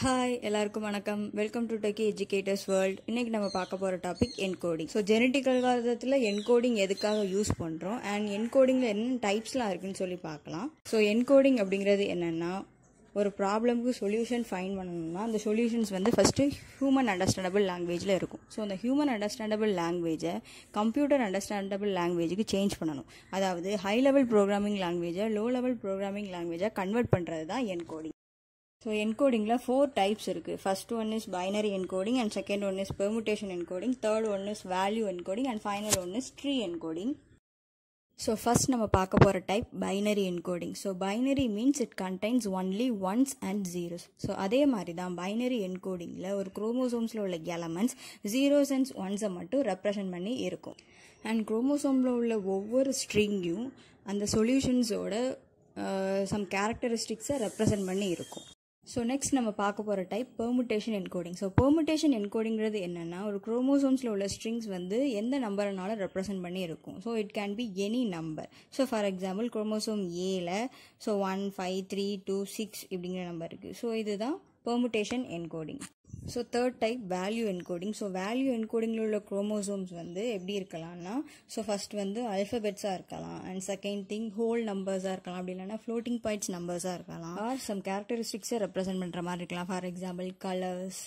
Hi எல்லாருக்கும் வணக்கம். Welcome to techie educators world இன்னைக்கு நம்ம பார்க்க போகிற டாபிக் என்கோடிங் ஸோ ஜெனட்டிக் காலத்தில் என்கோடிங் எதுக்காக யூஸ் பண்ணுறோம் அண்ட் என்கோடிங்கில் என்னென்ன டைப்ஸ்லாம் இருக்குன்னு சொல்லி பார்க்கலாம். ஸோ என்கோடிங் அப்படிங்கிறது என்னென்னா ஒரு ப்ராப்ளம்க்கு சொல்யூஷன் ஃபைன் பண்ணணும்னா அந்த சொல்யூஷன்ஸ் வந்து ஃபஸ்ட்டு ஹியூமன் அண்டர்ஸ்டாண்டபிள் லாங்குவேஜில் இருக்கும். ஸோ அந்த ஹியூமன் அண்டர்ஸ்டாண்டபிள் லாங்குவேஜை கம்ப்யூட்டர் அண்டர்ஸ்டாண்டபிள் லாங்குவேஜுக்கு சேஞ்ச் பண்ணணும். அதாவது ஹை லெவல் ப்ரோக்ராமிங் லாங்குவேஜை லோ லெவல் ப்ரோக்ராமிங் லாங்குவேஜை கன்வெர்ட் பண்ணுறது தான் என்கோடிங் ஸோ என்கோடிங்கில் ஃபோர் டைப்ஸ் இருக்குது first one is binary encoding and second one is permutation encoding third one is value encoding and final one is tree encoding so first நம்ம பார்க்க போகிற type binary encoding so binary means it contains only ones and zeros so அதே மாதிரி தான் binary என்கோடிங்கில் ஒரு குரோமோசோம்ஸில் உள்ள elements zeros and ஒன்ஸை மட்டும் represent பண்ணி இருக்கும். அண்ட் குரோமோசோமில் உள்ள ஒவ்வொரு ஸ்ட்ரிங்கையும் அந்த சொல்யூஷன்ஸோட சம் கேரக்டரிஸ்டிக்ஸை ரெப்ரசன்ட் பண்ணி இருக்கும். ஸோ நெக்ஸ்ட் நம்ம பார்க்க போகிற type permutation encoding so permutation என்கோடிங்கிறது என்னென்னா ஒரு குரோமோசோம்ஸில் உள்ள ஸ்ட்ரிங்ஸ் வந்து எந்த நம்பர்னாலும் ரெப்ரசென்ட் பண்ணி இருக்கும். So it can be any number so for example chromosome ஏல so one five three two six இப்படிங்கிற நம்பர் இருக்குது ஸோ இதுதான் permutation encoding so third type value encoding so value என்கோடிங்கில் உள்ள குரோமோசோம்ஸ் வந்து எப்படி இருக்கலாம்னா ஸோ ஃபர்ஸ்ட் வந்து அல்ஃபபெட்ஸாக இருக்கலாம். அண்ட் செகண்ட் திங் ஹோல் நம்பர்ஸாக இருக்கலாம். அப்படி இல்லைனா ஃப்ளோட்டிங் பாயிண்ட்ஸ் நம்பர்ஸாக இருக்கலாம். ஆர் சம் கேரக்டரிஸ்டிக்ஸை ரெப்ரசென்ட் பண்ணுற மாதிரி இருக்கலாம். For example colours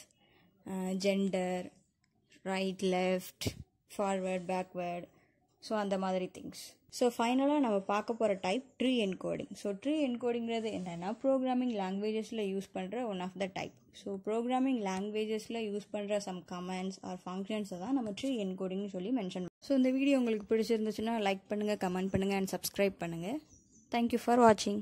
gender right left forward backward so அந்த மாதிரி திங்ஸ் ஸோ ஃபைனலாக நம்ம பார்க்க போகிற type tree encoding so tree என்கோடிங்கிறது என்னென்னா ப்ரோக்ராமிங் லாங்குவேஜஸில் யூஸ் பண்ணுற one of the type so programming லாங்குவேஜஸில் use பண்ணுற சம் கமெண்ட்ஸ் ஆர் ஃபங்க்ஷன்ஸை தான் நம்ம ட்ரீ என்கோடிங்னு சொல்லி மென்ஷன் ஸோ இந்த வீடியோ உங்களுக்கு பிடிச்சிருந்துச்சுன்னா லைக் பண்ணுங்கள் கமெண்ட் பண்ணுங்கள் அண்ட் சப்ஸ்கிரைப் பண்ணுங்கள் தேங்க்யூ ஃபார் வாட்சிங்